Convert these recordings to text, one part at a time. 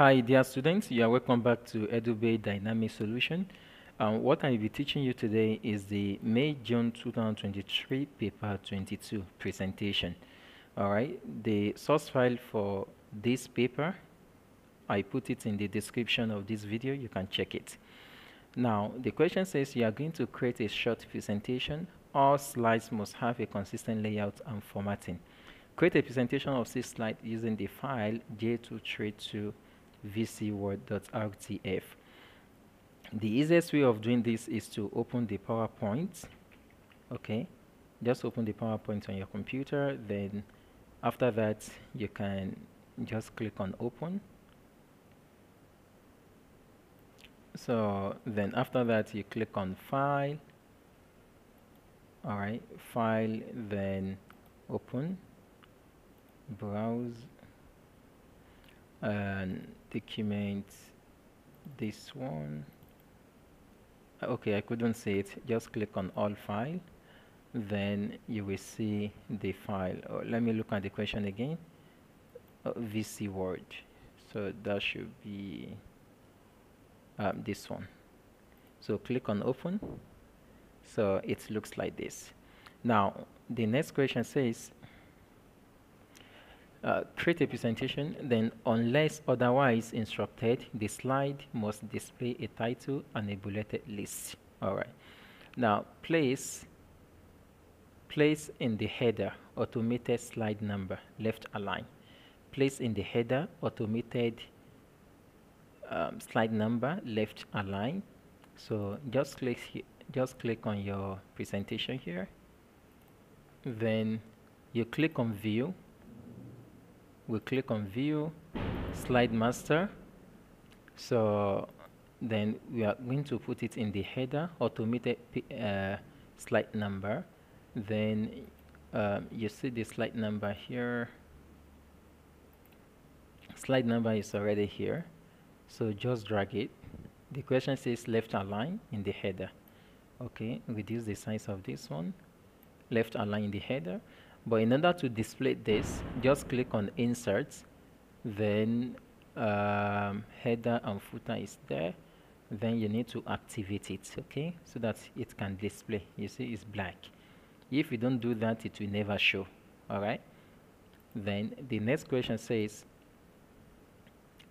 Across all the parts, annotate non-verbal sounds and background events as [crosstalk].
Hi, dear students. You are welcome back to Edubbey Dynamic Solution. Um, what I will be teaching you today is the May-June 2023 paper 22 presentation. All right. The source file for this paper, I put it in the description of this video. You can check it. Now, the question says you are going to create a short presentation. All slides must have a consistent layout and formatting. Create a presentation of six slides using the file j232 vcword.rtf. The easiest way of doing this is to open the PowerPoint. Okay, just open the PowerPoint on your computer. Then after that, you can just click on open. So then after that, you click on file. All right, file, then open, browse, and document this one. Okay I couldn't see it. Just click on all file. Then you will see the file. Oh, let me look at the question again. Oh, VC Word. So that should be um, this one. So click on open. So it looks like this. Now the next question says uh, create a presentation, then unless otherwise instructed, the slide must display a title and a bulleted list. All right. Now, place, place in the header automated slide number, left align. Place in the header automated um, slide number, left align. So just click, just click on your presentation here. Then you click on view we click on view slide master. So then we are going to put it in the header automated uh, slide number. Then um, you see the slide number here. Slide number is already here. So just drag it. The question says left align in the header. Okay reduce the size of this one. Left align in the header but in order to display this, just click on Insert, then um, header and footer is there. Then you need to activate it, okay, so that it can display. You see, it's black. If you don't do that, it will never show. All right. Then the next question says,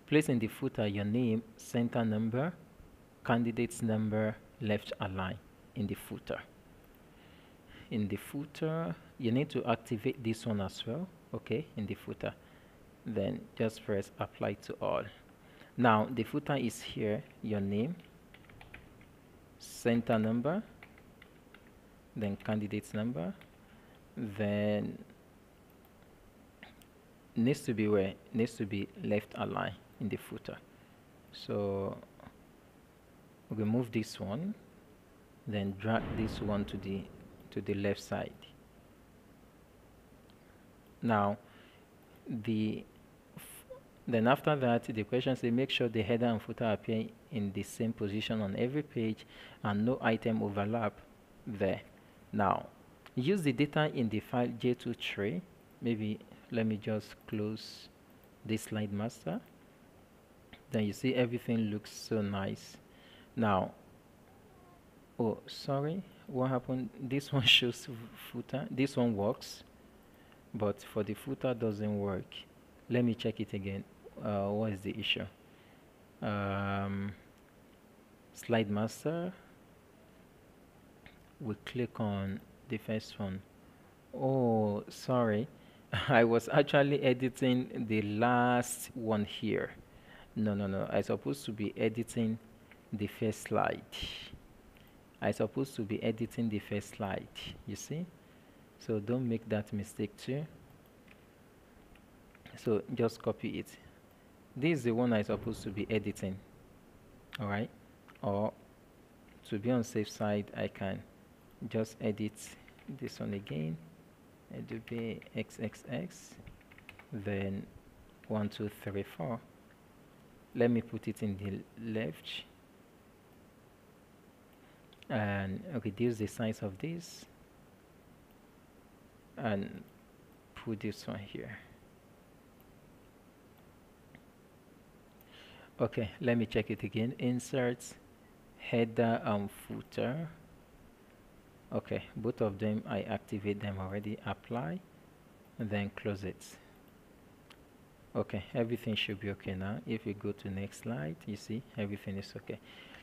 place in the footer your name, center number, candidate's number, left align in the footer. In the footer, you need to activate this one as well okay in the footer. Then just press apply to all. Now the footer is here your name center number then candidate's number then needs to be where needs to be left align in the footer. So remove this one then drag this one to the to the left side now, the then after that, the question says make sure the header and footer appear in the same position on every page and no item overlap there. Now, use the data in the file J2 Maybe let me just close this slide master. Then you see everything looks so nice. Now, oh, sorry, what happened? This [laughs] one shows footer. This one works but for the footer doesn't work. Let me check it again. Uh, what is the issue? Um, slide master. We click on the first one. Oh sorry. [laughs] I was actually editing the last one here. No no no. I supposed to be editing the first slide. I supposed to be editing the first slide. You see so don't make that mistake too. So just copy it. This is the one I'm supposed to be editing alright? Or to be on safe side I can just edit this one again. Adobe XXX then one two three four. Let me put it in the left. And reduce the size of this and put this one here. Okay let me check it again. Inserts header and footer. Okay both of them I activate them already. Apply and then close it. Okay everything should be okay now. If you go to next slide you see everything is okay.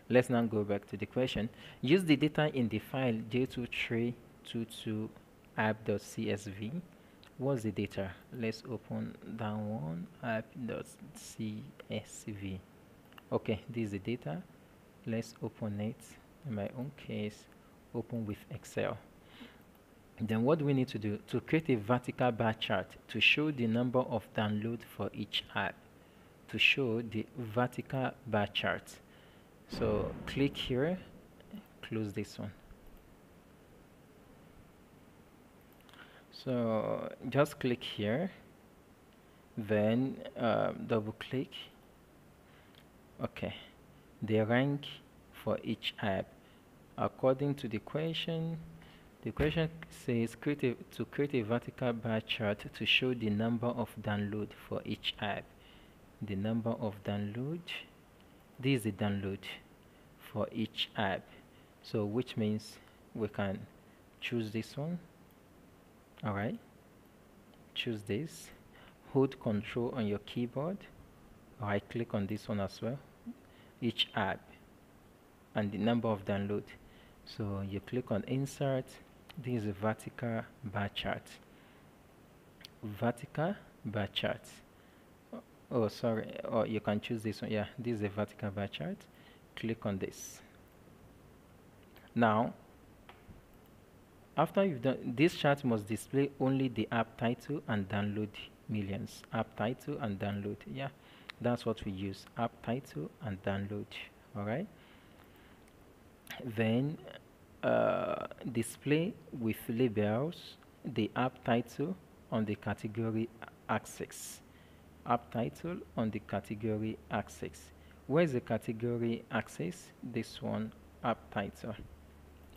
Let's now go back to the question. Use the data in the file j2322 app.csv what's the data? Let's open that one app.csv okay this is the data. Let's open it. In my own case open with excel. Then what do we need to do? To create a vertical bar chart to show the number of download for each app. To show the vertical bar chart. So click here. Close this one so just click here then um, double click. Okay the rank for each app. According to the question the question says create a, to create a vertical bar chart to show the number of download for each app. The number of download this is the download for each app. So which means we can choose this one all right. Choose this. Hold control on your keyboard. Right click on this one as well. Each app and the number of download. So you click on insert. This is a vertical bar chart. Vertical bar chart. Oh, oh sorry. Or oh, you can choose this one. Yeah this is a vertical bar chart. Click on this. Now after you've done this chart must display only the app title and download millions. App title and download yeah. That's what we use app title and download all right? Then uh, display with labels the app title on the category axis app title on the category axis where's the category axis this one app title.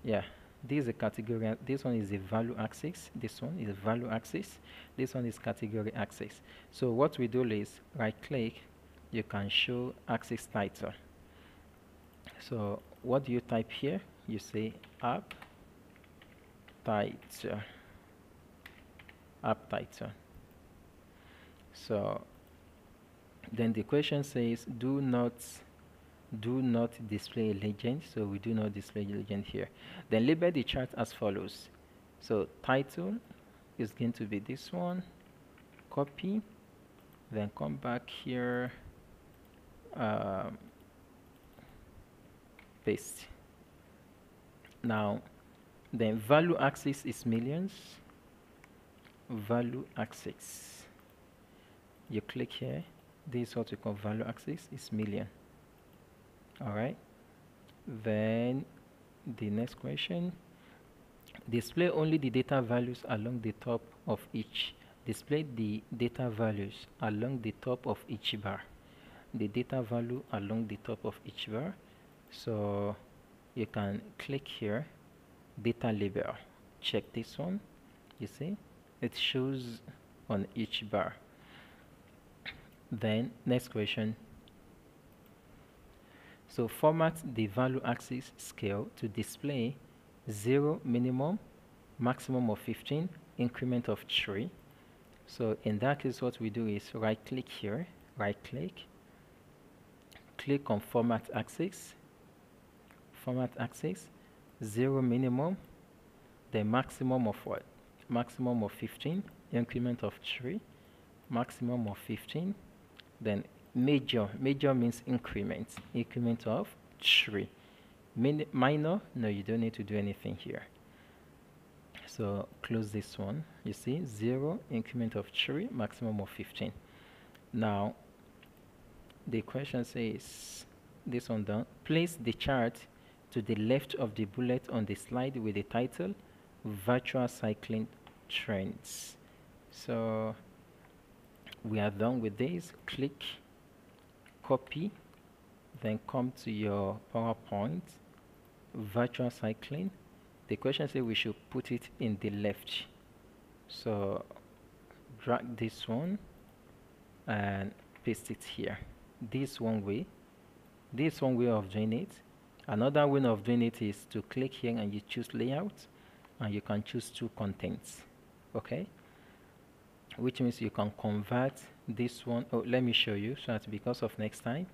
Yeah this is a category this one is a value axis this one is a value axis this one is category axis. So what we do is right click you can show axis title. So what do you type here? You say app title app title. So then the question says do not do not display a legend so we do not display legend here. Then label the chart as follows. So title is going to be this one copy then come back here um, paste. Now then value axis is millions. Value axis. You click here this is what we call value axis is million all right. Then the next question. Display only the data values along the top of each. Display the data values along the top of each bar. The data value along the top of each bar. So you can click here data label. Check this one. You see? It shows on each bar. Then next question so format the value axis scale to display 0 minimum, maximum of 15, increment of 3. So in that case what we do is right click here, right click, click on format axis, format axis, 0 minimum, the maximum of what? Maximum of 15, increment of 3, maximum of 15, then major major means increment increment of 3 Min minor no you don't need to do anything here. So close this one you see 0 increment of 3 maximum of 15 now the question says this one done place the chart to the left of the bullet on the slide with the title virtual cycling trends. So we are done with this. Click copy then come to your PowerPoint virtual cycling. The question says we should put it in the left. So drag this one and paste it here. This one way this one way of doing it. Another way of doing it is to click here and you choose layout and you can choose two contents okay which means you can convert this one. Oh, let me show you so that because of next time.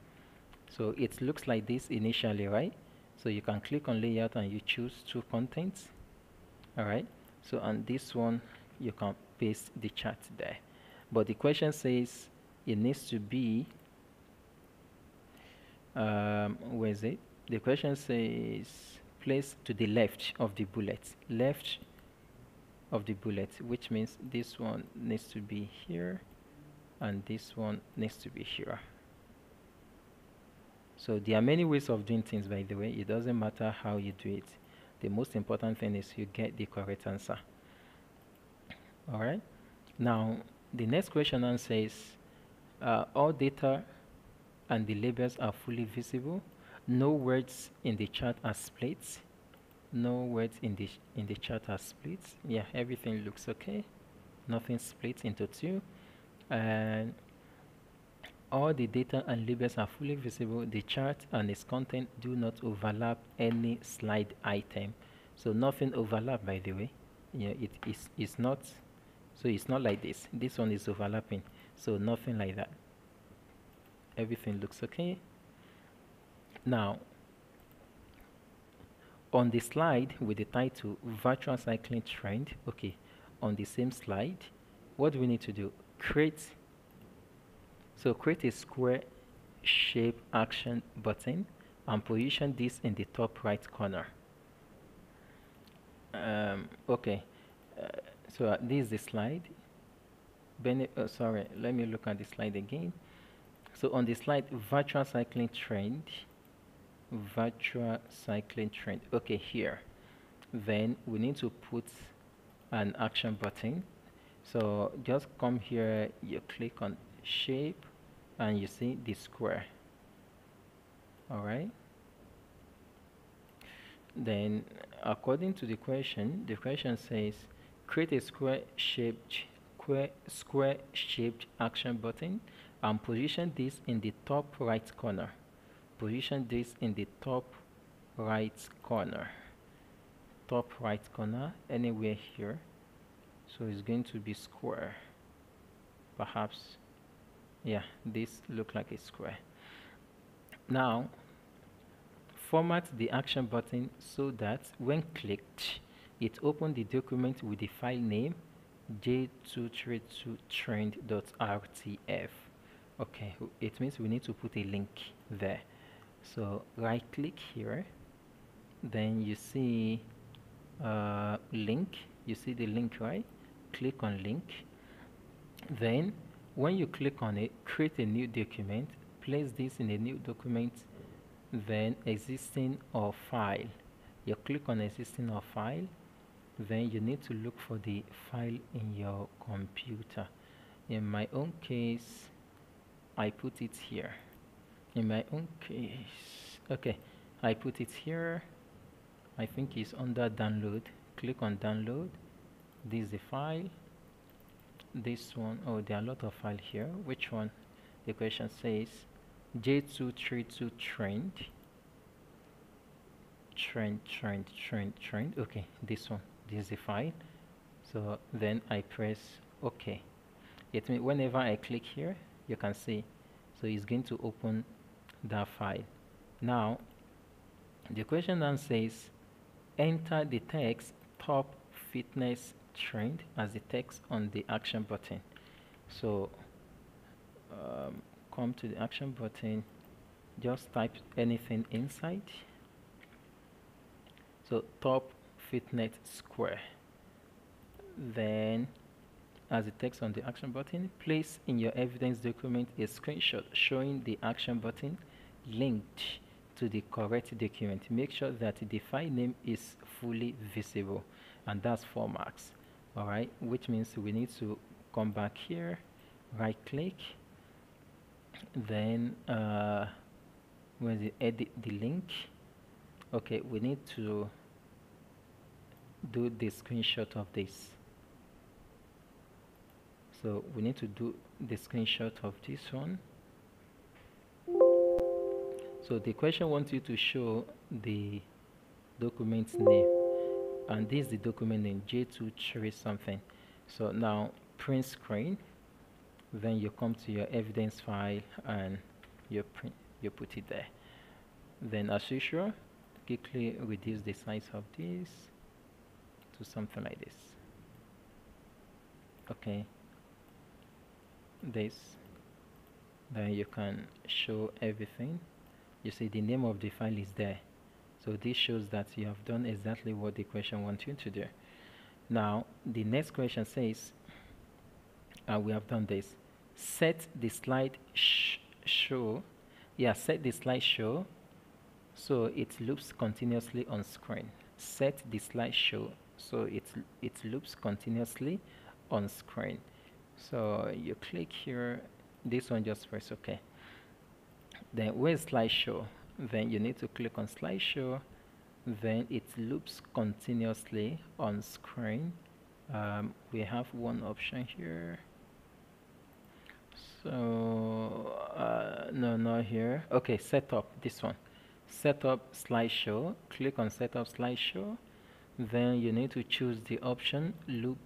So it looks like this initially right? So you can click on layout and you choose two contents. All right? So on this one you can paste the chart there. But the question says it needs to be um, where is it? The question says place to the left of the bullet. Left of the bullet which means this one needs to be here and this one needs to be here. So there are many ways of doing things by the way. It doesn't matter how you do it. The most important thing is you get the correct answer. All right? Now the next question answer uh, all data and the labels are fully visible. No words in the chart are split no words in the in the chart are split. Yeah everything looks okay. Nothing split into two. And all the data and labels are fully visible. The chart and its content do not overlap any slide item. So nothing overlap by the way. Yeah it is it's not so it's not like this. This one is overlapping. So nothing like that. Everything looks okay. Now on the slide with the title virtual cycling trend. Okay on the same slide what do we need to do? Create so create a square shape action button and position this in the top right corner. Um, okay uh, so uh, this is the slide. Bene uh, sorry let me look at the slide again. So on the slide virtual cycling trend virtual cycling trend. Okay here. Then we need to put an action button. So just come here you click on shape and you see the square. All right? Then according to the question the question says create a square shaped square, square shaped action button and position this in the top right corner position this in the top right corner. Top right corner anywhere here. So it's going to be square. Perhaps yeah this look like a square. Now format the action button so that when clicked it open the document with the file name j232trend.rtf okay it means we need to put a link there so right click here. Then you see uh, link. You see the link right? Click on link. Then when you click on it create a new document. Place this in a new document then existing or file. You click on existing or file. Then you need to look for the file in your computer. In my own case I put it here in my own case okay. I put it here. I think it's under download. Click on download. This is the file. This one oh there are a lot of file here. Which one? The question says j232 trend. Trend trend trend trend. Okay this one. This is the file. So then I press OK it means whenever I click here you can see. So it's going to open that file. Now the question then says enter the text top fitness trend as the text on the action button. So um, come to the action button just type anything inside. So top fitness square. Then as the text on the action button place in your evidence document a screenshot showing the action button linked to the correct document. Make sure that the file name is fully visible and that's four marks. All right which means we need to come back here right click then uh, when you edit the link. Okay we need to do the screenshot of this. So we need to do the screenshot of this one so the question wants you to show the document name and this is the document name j23 something. So now print screen then you come to your evidence file and you print you put it there. Then as usual quickly reduce the size of this to something like this. Okay. This. Then you can show everything you see the name of the file is there. So this shows that you have done exactly what the question wants you to do. Now the next question says uh, we have done this. Set the slide sh show yeah set the slide show so it loops continuously on screen. Set the slide show so it it loops continuously on screen. So you click here this one just press ok then where's slideshow then you need to click on slideshow. Then it loops continuously on screen. Um, we have one option here. So uh, no not here. Okay setup this one. Setup slideshow click on setup slideshow. Then you need to choose the option loop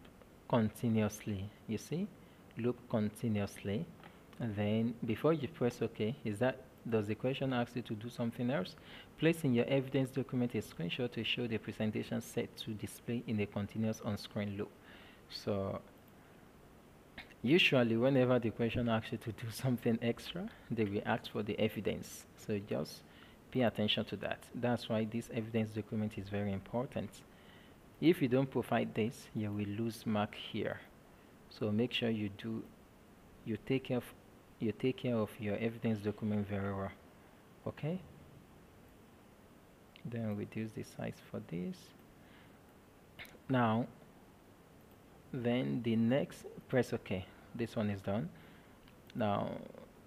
continuously you see? Loop continuously. And then before you press OK is that does the question ask you to do something else? Place in your evidence document a screenshot to show the presentation set to display in a continuous on-screen loop. So usually whenever the question asks you to do [laughs] something extra they will ask for the evidence. So just pay attention to that. That's why this evidence document is very important. If you don't provide this you will lose mark here. So make sure you do you take care of you take care of your evidence document very well okay? Then reduce the size for this. Now then the next press ok. This one is done. Now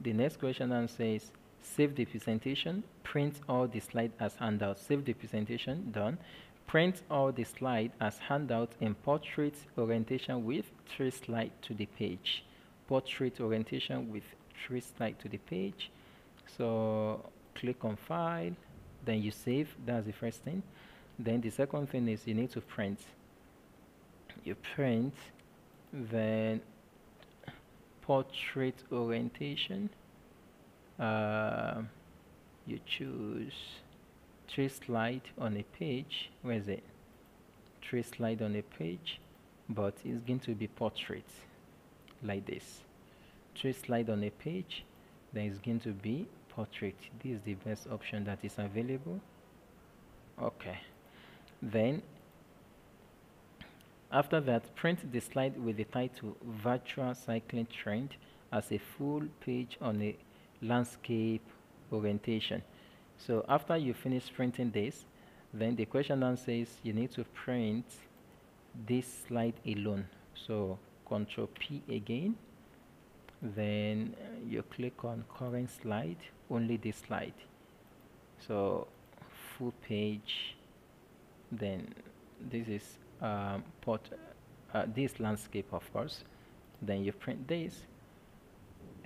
the next question then says save the presentation print all the slide as handout. Save the presentation done. Print all the slide as handout in portrait orientation with three slide to the page. Portrait orientation with three slide to the page. So click on file then you save that's the first thing. Then the second thing is you need to print. You print then portrait orientation. Uh, you choose three slide on a page. Where is it? Three slide on a page but it's going to be portrait like this three slide on a page then it's going to be portrait. This is the best option that is available. Okay. Then after that print the slide with the title virtual cycling trend as a full page on a landscape orientation. So after you finish printing this then the question now says you need to print this slide alone. So control P again then you click on current slide only this slide. So full page then this is um, port uh, this landscape of course. Then you print this.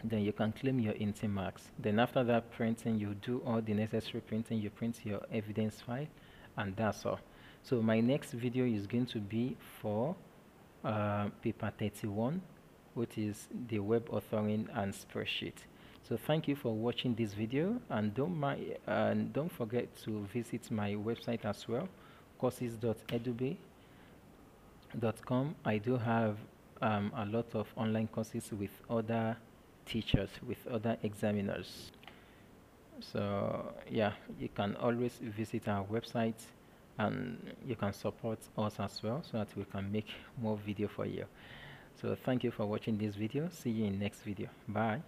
Then you can claim your inting marks. Then after that printing you do all the necessary printing. You print your evidence file and that's all. So my next video is going to be for uh, paper 31 which is the web authoring and spreadsheet. So thank you for watching this video and don't mind and don't forget to visit my website as well courses.edubbey.com i do have um, a lot of online courses with other teachers with other examiners. So yeah you can always visit our website and you can support us as well so that we can make more video for you so thank you for watching this video. See you in next video. Bye